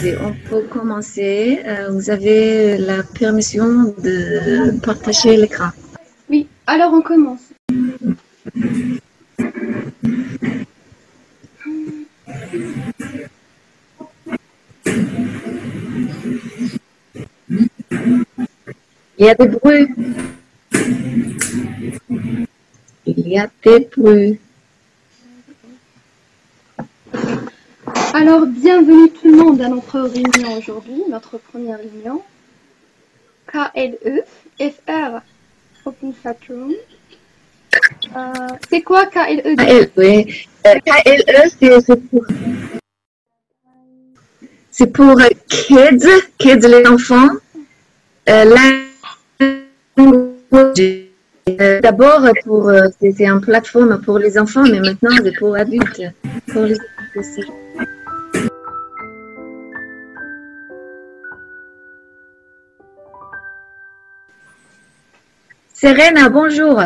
On peut commencer. Euh, vous avez la permission de partager l'écran. Oui, alors on commence. Il y a des bruits. Il y a des bruits. Alors, bienvenue tout le monde à notre réunion aujourd'hui, notre première réunion. KLE, FR, Open Chat Room. Euh, c'est quoi KLE KLE. Euh, KLE, c'est pour... C'est pour euh, kids, kids les enfants. Euh, D'abord, pour c'est une plateforme pour les enfants, mais maintenant c'est pour adultes. Serena, bonjour.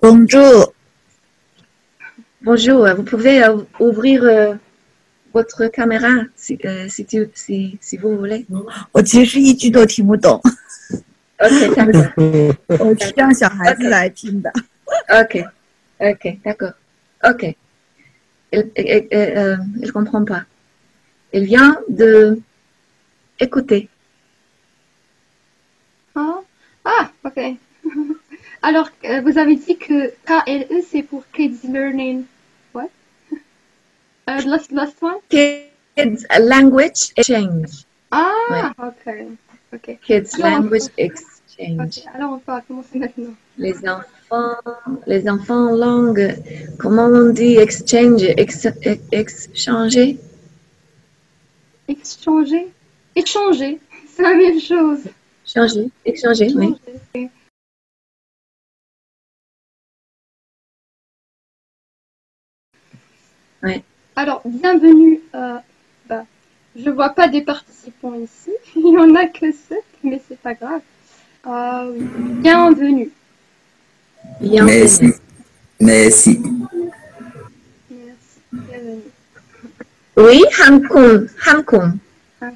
Bonjour. Bonjour, vous pouvez euh, ouvrir euh, votre caméra si, euh, si, tu, si, si vous voulez. Ok, ok, d'accord. Ok. Elle, elle, elle, elle comprend pas. Elle vient de écouter. Ah, ah, ok. Alors, euh, vous avez dit que KLE, c'est pour Kids Learning. What? Euh, last, last one? Kids Language Exchange. Ah, ok. Ok. Kids Alors, Language Exchange. alors on va commencer maintenant. Les enfants, les enfants langue, comment on dit exchange, ex, ex- échanger? Échanger? Échanger, c'est la même chose. Changer, échanger, oui. Ouais. Alors, bienvenue. euh, bah, je vois pas des participants ici. Il y en a que sept, mais c'est pas grave. Euh. Bienvenue. Bien Merci. Merci. Merci. Bienvenue. Oui, Hankong, Hankong. Un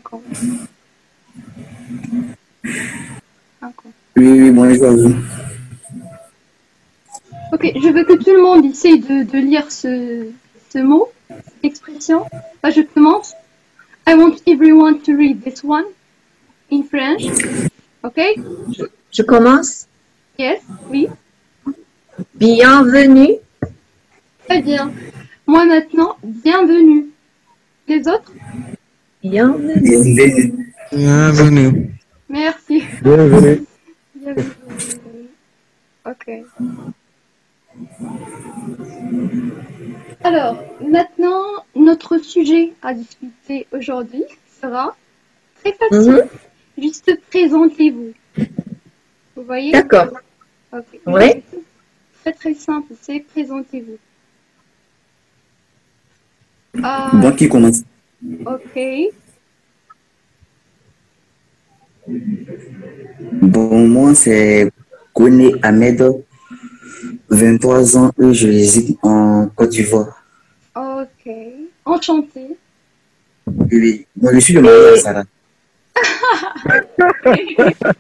compte. Oui, oui, bonjour à vous. Ok, je veux que tout le monde essaye de, de lire ce, ce mot, cette expression. Bah, je commence. I want everyone to read this one in French. Ok? Je commence. Yes? Oui? Bienvenue. Très bien. Moi maintenant, bienvenue. Les autres? Bienvenue. Bienvenue. Merci. Bienvenue. Bienvenue. Ok. Alors, maintenant, notre sujet à discuter aujourd'hui sera très facile. Juste présentez-vous. Vous voyez? D'accord. Ok. Ouais. Très très simple, c'est présentez-vous. Ah, Bon, qui commence? Ok. Bon, moi, c'est Kone Ahmed, 23 ans et je réside en Côte d'Ivoire. Ok. Enchanté. Oui. Moi, je suis de Maria Sarah.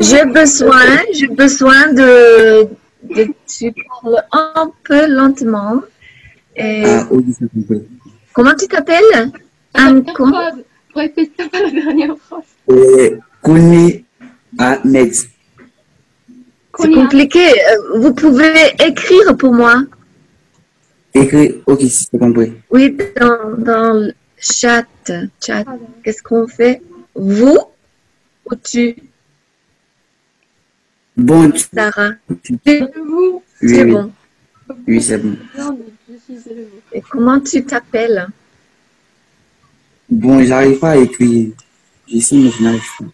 J'ai besoin, j'ai besoin de, de tu parles un peu lentement. Et Ah, oui, comment tu t'appelles? La Répétez pas la dernière phrase. Et Kone Ahmed. C'est Konya. compliqué. Euh, Vous pouvez écrire pour moi. Écrit, ok, j'ai compris. Oui, dans, dans le chat. chat. Qu'est-ce qu'on fait? Vous ou tu, Bon, tu- Sarah? tu- Vous, oui, c'est oui. bon. Oui, c'est bon. Je suis. Et comment tu t'appelles? Bon, j'arrive pas à écrire. J'essaie, mais je n'arrive pas.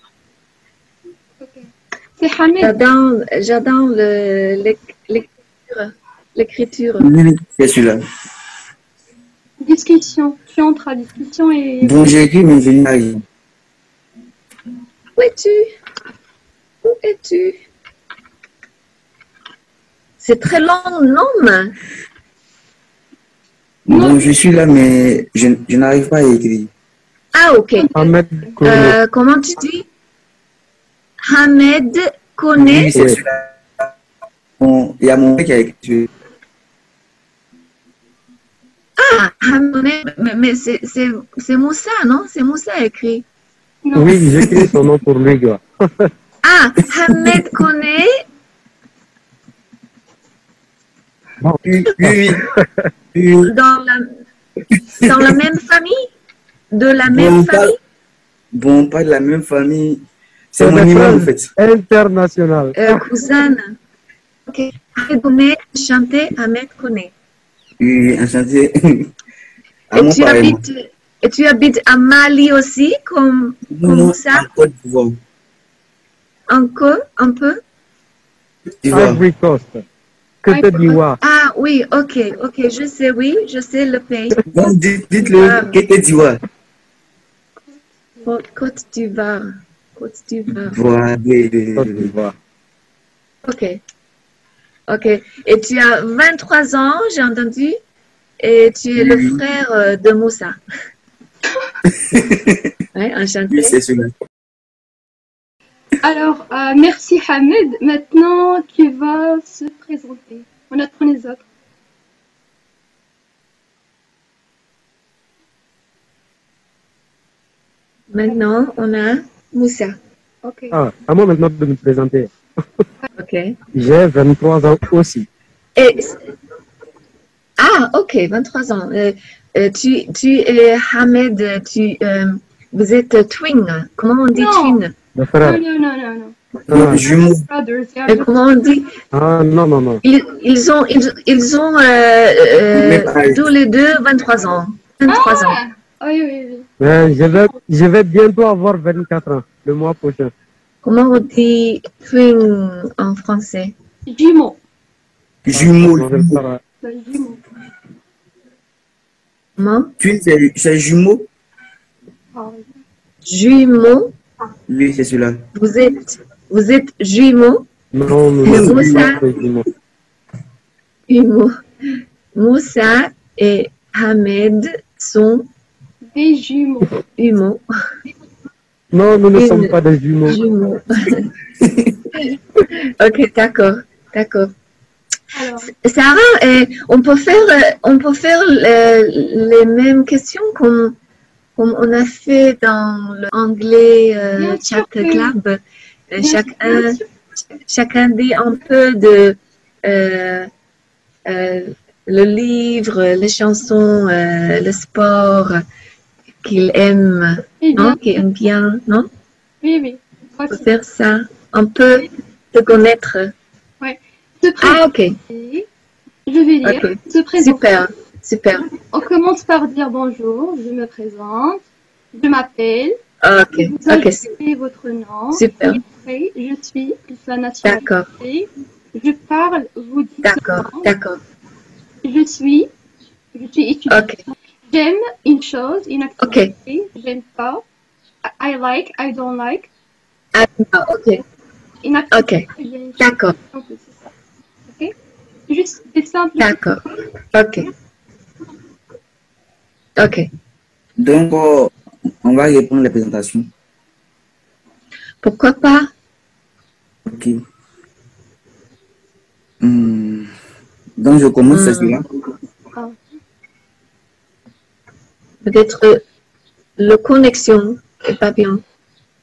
C'est Hamed. J'adore, l'écriture. L'écriture. C'est celui-là. Discussion. Tu entres à discussion et. Bon, j'ai écrit, mais je n'y arrive Où es-tu? Où es-tu? C'est très long, nom. Bon, je suis là, mais je, je n'arrive pas à écrire. Ah, ok. Ahmed. Euh, comment tu dis? Hamed connaît. Oui, il y a mon père qui a écrit. Ah, Hamed, mais, mais c'est c'est- c'est Moussa, non? C'est Moussa écrit. Non. Oui, j'écris son nom pour lui, quoi. Ah, Hamed connaît. Oui, oui, oui. Oui. dans la, dans la même famille? De la Bon, même pas, famille bon, pas de la même famille. C'est mon imam, en fait. internationales. euh, Cousine. Ok. Chanter Ahmed connaît. Oui, enchanté. À Et tu, habites, et tu habites à Mali aussi, comme, Non, comme non, ça? en Côte d'Ivoire. Encore un peu? Ivory Coast. Côte d'Ivoire. Ah oui, ok, ok, je sais, oui, je sais le pays. Bon, dites- dites-le, Côte Côte d'Ivoire. Côte d'Ivoire. Voilà, oui, oui, Côte oui. d'Ivoire. Ok. Ok. Et tu as 23 ans, j'ai entendu, et tu es le frère euh, de Moussa. ouais, enchanté. Oui, c'est celui-là. Alors, euh, merci Hamed. Maintenant, tu vas se présenter. On attend les autres. Maintenant, on a Moussa. Ok. Ah, à moi maintenant de me présenter. Ok. J'ai 23 ans aussi. Et, ah, ok, 23 ans. Euh, euh, tu, tu es Hamed, tu, euh, vous êtes twin. Comment on dit Non. twin? Non, non, non, non, non. Ah, Jumeau. Brothers, yeah, Et comment on dit? Ah, non, non, non. Ils, ils ont, ils, ils ont euh, euh, tous les deux 23 ans. 23 ans. Ah, oui, oui, oui. Mais je, vais, je vais bientôt avoir 24 ans, le mois prochain. Comment on dit twin en français? Jumeaux. Jumeau. Faire, euh. Comment? Tu c'est jumeau? Ah, oui. C'est celui-là. Vous êtes, vous êtes jumeaux. Non, sommes Moussa-. Jumeaux. Moussa et Ahmed sont Des jumeaux. jumeaux. Non, nous ne Une- sommes pas des jumeaux. jumeaux. ok, d'accord, d'accord. Sarah, euh, on peut faire, euh, on peut faire euh, les mêmes questions comme, comme on a fait dans l'anglais euh, chat club. Bien chacun, chacun dit un peu de euh, euh, le livre, les chansons, euh, le sport qu'il aime, bien, non, qu'il aime bien, non? Oui, oui. On peut faire ça, un peu de connaître. Se Ah, ok. Je vais lire. Ok. Se présenter. super, super. On commence par dire bonjour. Je me présente. Je m'appelle. Ok, Vous ok, votre nom. super, Après, je suis la nationalité. d'accord, Je parle, vous dites d'accord, d'accord, Je suis. Je suis étudiante. ok, J'aime une chose, une ok, activité. J'aime pas. I- like, I don't like. Ah, ok, Une ok, activité. j'aime- d'accord. Ok? Juste des simples. d'accord, ok, ok. Donc, euh, on va répondre les présentations. Pourquoi pas? Ok. Hmm. Donc, je commence, c'est Hmm. celui-là. Ah, Peut-être le connexion est pas bien.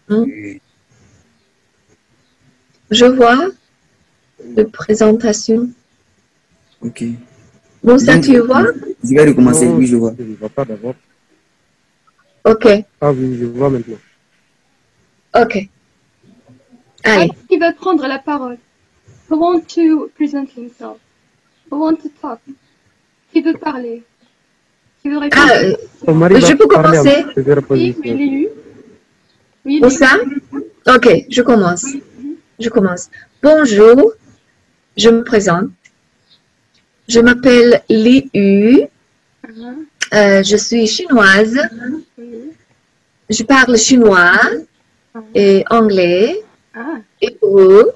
Hmm? Je vois de présentation. Ok. Bon, ça Donc, tu vois? Je vais recommencer. Oui, je vois. Je ne vois pas d'abord. Ok, Ah oui, je vois maintenant. ok. Allez, Qui va prendre la parole Who want to present himself? Who want to talk? Qui veut parler? Qui veut répondre ah, euh, Je peux commencer. Oui, oui. Oui, pour ça Ok, je commence. Je commence. Bonjour, je me présente. Je m'appelle Li Yu. Ah, Euh, je suis chinoise. Je parle chinois et anglais, Ah, hébreu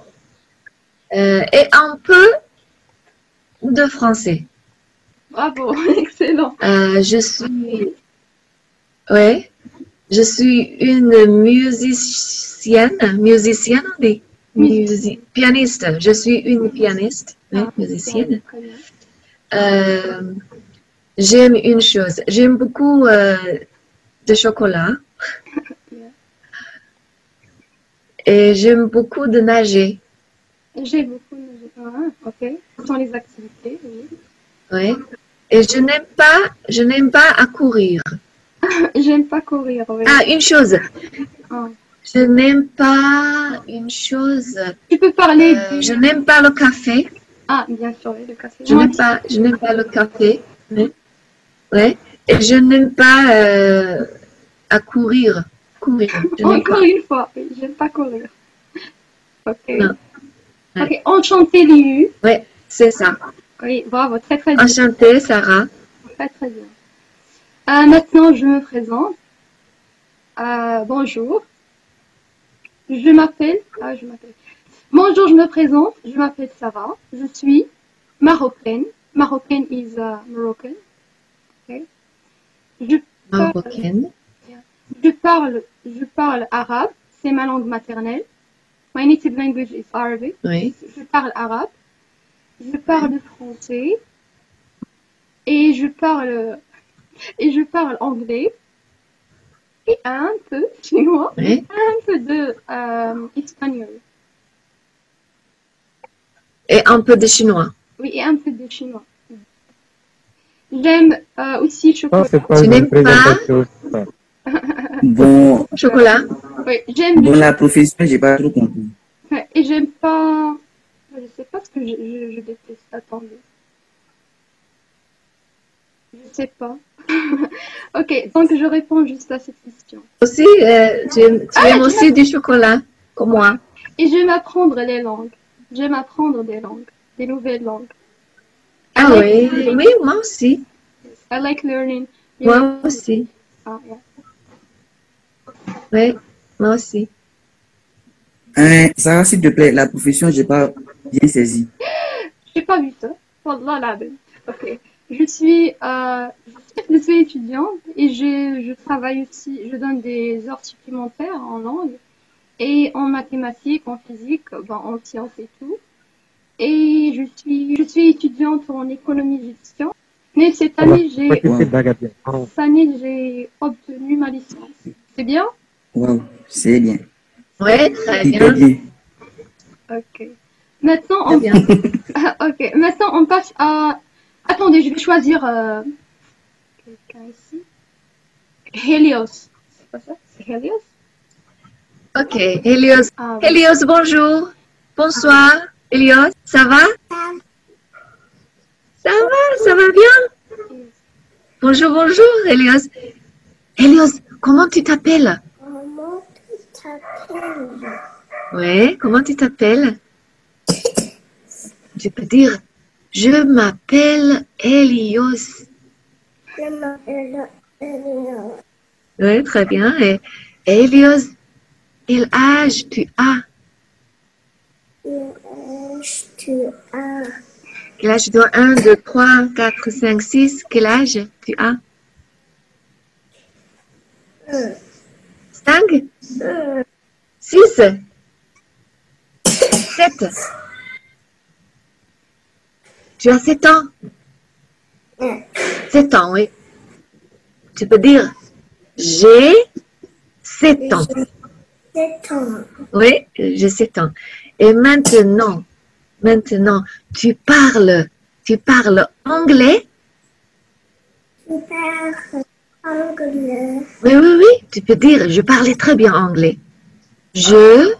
euh, et un peu de français. Bravo, excellent. Euh, je suis, ouais, je suis une musicienne, musicienne, on dit, Musi- pianiste. Je suis une pianiste, oui, Ah, musicienne. Euh, j'aime une chose. J'aime beaucoup euh, de chocolat. Et j'aime beaucoup de nager. J'ai beaucoup de... Ah, ok. Ce sont les activités, oui. Ouais. Et je n'aime pas, je n'aime pas à courir. J'aime pas courir, oui. Ah, une chose. Ah. Je n'aime pas une chose. Tu peux parler Euh, du... je n'aime pas le café. Ah, bien sûr, oui, le café. Je n'aime pas, je n'aime pas le café. Ouais. Ouais. Et je n'aime pas euh, à courir. Courir. Je n'aime Encore pas. une fois, oui, j'aime pas courir. Ok. Non. Ok, enchanté Liu. Ouais, c'est ça. Oui, bravo, très très bien. Enchantée, Sarah. Très très bien. Euh, maintenant, je me présente. Euh, bonjour. Je m'appelle. Ah, je m'appelle. Bonjour, je me présente. Je m'appelle Sarah. Je suis marocaine. Marocaine is uh, Moroccan. Ok. Je, Marocaine. je parle, je parle arabe. C'est ma langue maternelle. My native language is Arabic. Oui. Je parle arabe. Je parle français. Et je parle et je parle anglais et un peu chinois, Oui. un peu de euh, espagnol. Et un peu de chinois. Oui, et un peu de chinois. J'aime euh, aussi Ça, chocolat. c'est pas Tu n'aimes pas. Bon, Chocolat. Oui, j'aime bon la profession, j'ai pas trop compris. chocolat. Et j'aime pas. Je sais pas ce que je, je, je déteste. Attendez. Je sais pas. ok, donc je réponds juste à cette question. Aussi, euh, tu aimes, tu aimes aussi du chocolat, comme moi. Et j'aime apprendre les langues. J'aime apprendre des langues, des nouvelles langues. Ah oui, oui, moi aussi. I like learning. Moi aussi. Ah, yeah. Oui, moi aussi. Hein, Sarah, s'il te plaît, la profession, j'ai pas bien saisi. J'ai pas vu ça. Wallah la belle. Ok. Je suis, euh, je suis étudiante et je, je travaille aussi, je donne des heures supplémentaires en langue et en mathématiques, en physique, ben, en sciences et tout. Et je suis, je suis étudiante en économie-gestion. Mais cette année, j'ai, cette année, j'ai obtenu ma licence. C'est bien? Waouh, c'est bien. Oui, très bien. bien. Ok. Maintenant, on, bien. Ah, ok. Maintenant, on passe à. Attendez, je vais choisir euh, quelqu'un ici. Helios. C'est pas ça? C'est Helios? Ok, Helios. Ah, oui. Helios, bonjour. Bonsoir, Helios. Ça va? Ça va, ça va bien? Bonjour, bonjour, Helios. Helios, comment tu t'appelles? Comment tu t'appelles? Oui, comment tu t'appelles? Tu peux dire, je m'appelle Helios. Je m'appelle Elio. Oui, très bien. Et Helios, quel âge tu as? Quel âge tu as? Quel âge tu as 1, 2, 3, 4, 5, 6. Quel âge tu as? Un. 5, Un. 6, 7. Tu as 7 ans Un. 7 ans, oui. Tu peux dire j'ai 7 ans. Sept ans. Oui, j'ai 7 ans. Et maintenant, maintenant, tu parles, tu parles anglais? Tu parles anglais. Oui, oui, oui. Tu peux dire je parlais très bien anglais. Je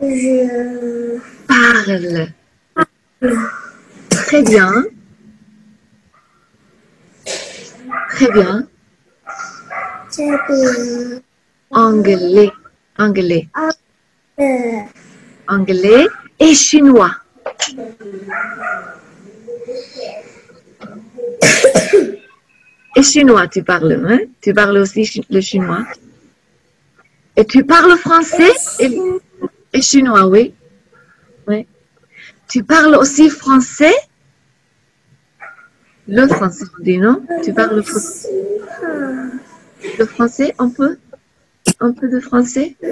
Je parle très bien. Très bien. sais bien. Anglais. Anglais. Anglais et chinois. Et chinois, tu parles, hein? Tu parles aussi le chinois. Et tu parles français et, et chinois, oui. Oui. Tu parles aussi français Le français, on dit non? Tu parles le français Le français, un peu? Un peu de français?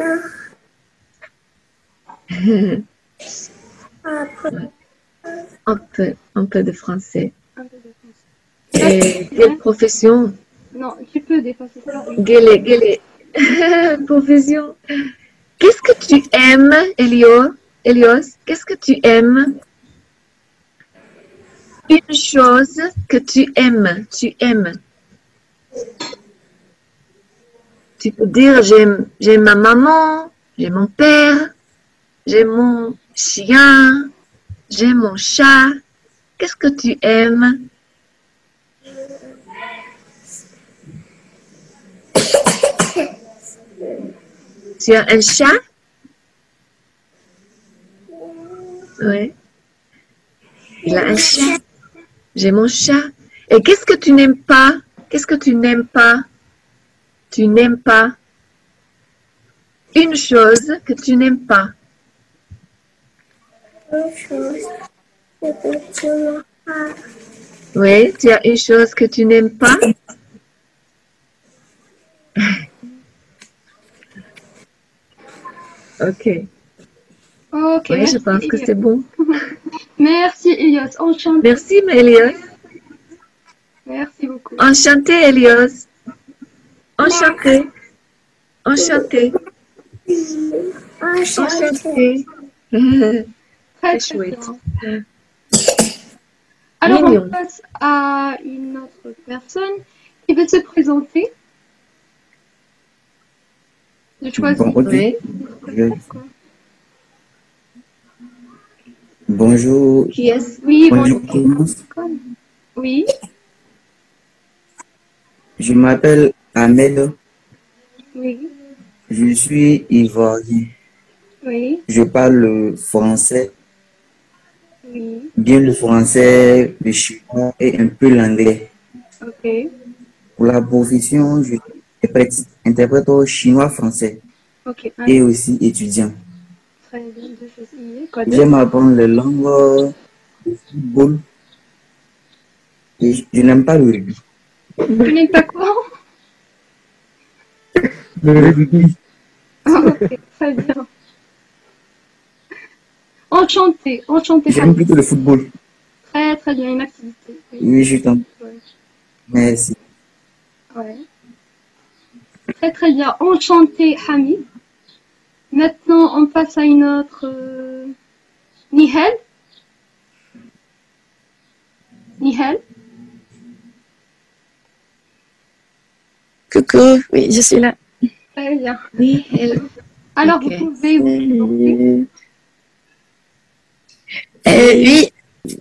Un peu, un peu de français. Et quelle profession Non, tu peux dépasser ça. Quelle, quelle profession. Qu'est-ce que tu aimes, Elio? Elios Qu'est-ce que tu aimes? Une chose que tu aimes, tu aimes. Tu peux dire j'aime, j'aime ma maman, j'aime mon père, j'aime mon chien, j'aime mon chat. Qu'est-ce que tu aimes? Tu as un chat? Oui. Il a un chat. J'ai mon chat. Et qu'est-ce que tu n'aimes pas? Qu'est-ce que tu n'aimes pas? Tu n'aimes pas une chose que tu n'aimes pas. une chose que tu n'as pas. Oui, tu as une chose que tu n'aimes pas? Ok. Ok. Oui, je pense que c'est bon. Merci Elios, enchanté. Merci, Elios. Merci beaucoup. Enchanté, Elios. Enchanté. Enchanté. Enchanté. Très, chouette. Alors on passe à une autre personne qui veut se présenter. Je choisis. Bon. Bonjour. Qui est-ce Oui, Bonjour. Oui, Je m'appelle Ahmed. oui, Je suis ivoirien. oui, Je parle le français, oui. bien le français, le chinois et un peu l'anglais. Ok, Pour la profession, je suis interprète- au chinois-français ok. Et aussi étudiant. J'aime apprendre les langues, le football. Et je, n'aime pas le rugby. Tu n'aimes pas quoi? Le rugby. Ah, Ok, très bien. Enchanté, enchanté. J'aime plutôt le football. Très, très bien, une activité. Oui, Oui, je t'en ouais. Merci. Ouais. Très très bien. Enchanté Hamid. Maintenant, on passe à une autre. euh, Nihel. Nihel. Coucou, oui, je suis là. Très bien. Oui, elle. Alors, vous pouvez vous. Euh, oui,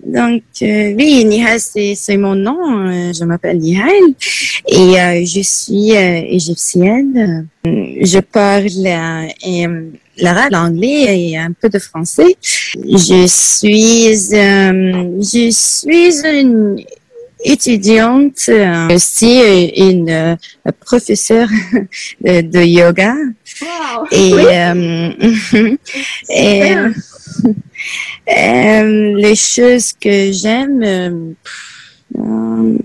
donc, euh, oui, Nihal, c'est mon nom. euh, je m'appelle Nihal et euh, je suis euh, égyptienne. Je parle euh, l'arabe, l'anglais et un peu de français. Je suis, euh, je suis une étudiante, aussi une professeure de, de yoga. Wow. Et, euh, et euh, les choses que j'aime, euh, euh,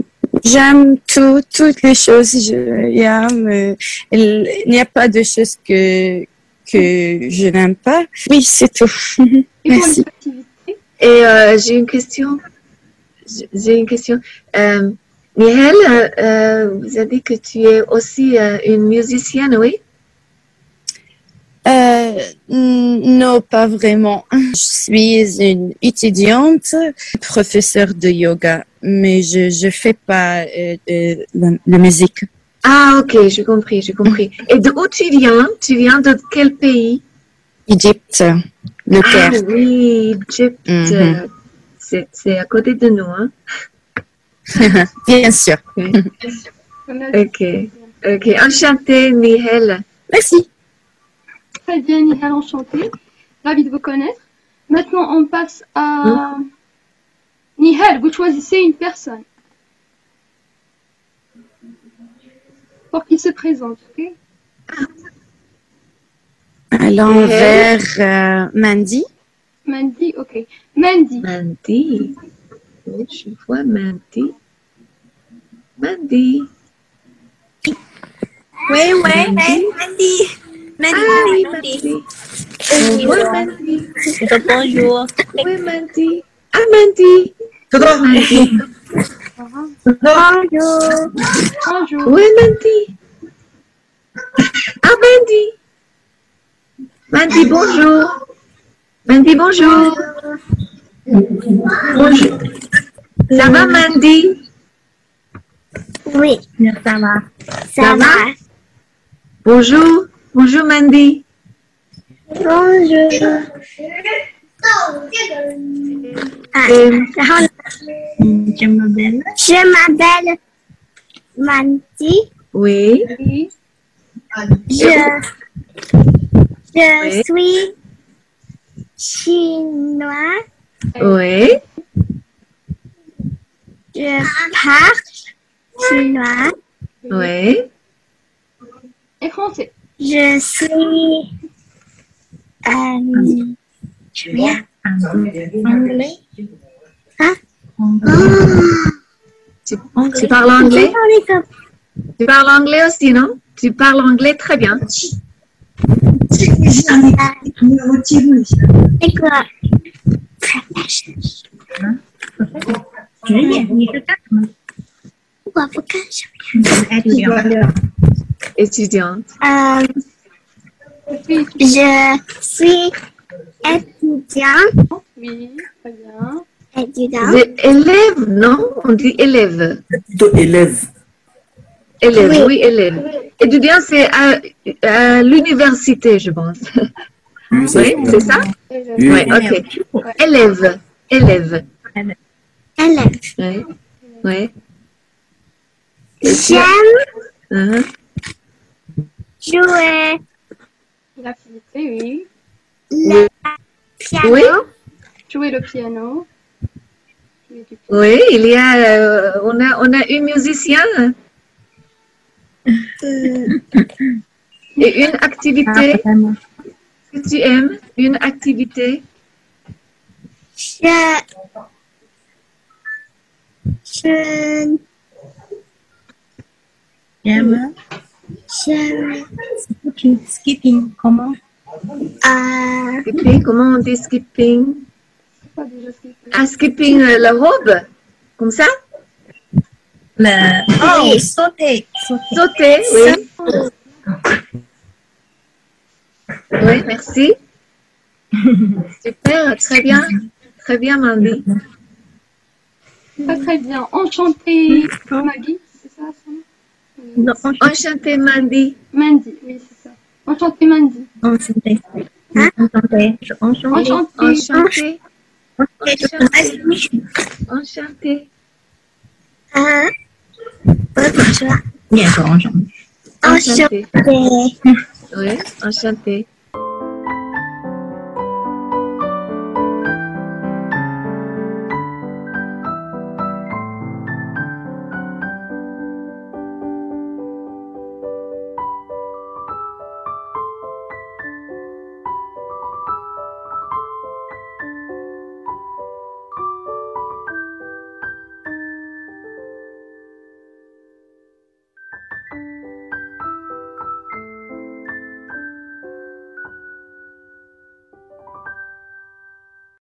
j'aime tout, toutes les choses. Je, j'aime, euh, il n'y a pas de choses que que je n'aime pas. Oui, c'est tout. Merci. Et j'ai une question. J'ai- une question. Nihel, vous avez dit que tu es aussi une musicienne, oui? Euh, non, pas vraiment. Je suis une étudiante, professeure de yoga, mais je je fais pas euh, de, la, la musique. Ah, ok, j'ai compris, j'ai compris. Et d'où tu viens? Tu viens de quel pays? Égypte, le Ah Caire. oui, Égypte. Mhm. C'est c'est à côté de nous, hein? Bien sûr. Ok, ok. Enchantée, Nihel. Merci. Très bien, Nihal, enchanté. Ravi de vous connaître. Maintenant, on passe à Nihal. Vous choisissez une personne pour qu'il se présente, ok? Allons Et- vers euh, Mandy. Mandy, ok. Mandy, Mandy. Oui, je vois Mandy. Mandy. Oui, oui, hey, Mandy. Mandy, Ah oui, Mandy. Mandy. Bonjour, Mandy. Bonjour. Oui, Mandy. Ah, Mandy. Mandy. Bonjour. Bonjour. Oui, Mandy. Ah, Mandy. Mandy, bonjour. Mandy, bonjour. Bonjour. Ça va, Mandy? Oui, Ça va. ça, Ça va? va? Bonjour. Bonjour, Mandy. Bonjour. Euh, Je m'appelle. Je m'appelle Mandy. oui. Oui. Je, je Oui. suis chinois. Oui. Je parle chinois. Oui. Et français. Je suis euh, Anglais? Tu, tu parles anglais? parler comme Tu parles anglais aussi, non? Tu parles anglais très bien. C'est quoi? 你 étudiante? Euh, je suis étudiante. Oui, très bien. Étudiante. Élève, non? On dit élève. Plutôt élève. Élève, oui, élève. Oui. Étudiant, c'est à, l'université, je pense. Oui, c'est ça? Oui, ok. Élève, élève. Élève. Oui. J'aime. Ah jouer L'activité, oui. le piano. Oui. Jouer le piano. Jouer du piano. Oui, il y a, euh, on a, on a un musicien et une activité que tu aimes, une activité. Je, je, J'aime. Skipping. Skipping. Comment? Euh, Skipping, comment on dit skipping? Ah, skipping euh, la robe, comme ça? Le. Oh, sauter. Sauter. Sauter, oui. Oui, merci. Super, très bien. Très bien, Mandy. Très très bien. Enchanté, Maggie, c'est ça son nom Oui. Non, Enchantée, Mandy. Mandy, oui, c'est ça. Enchanté, Mandy. enchanté. Enchanté. Je enchanté. Enchanté. Enchantée. Enchantée. enchanté. Enchantée. enchanté. Oui, enchantée.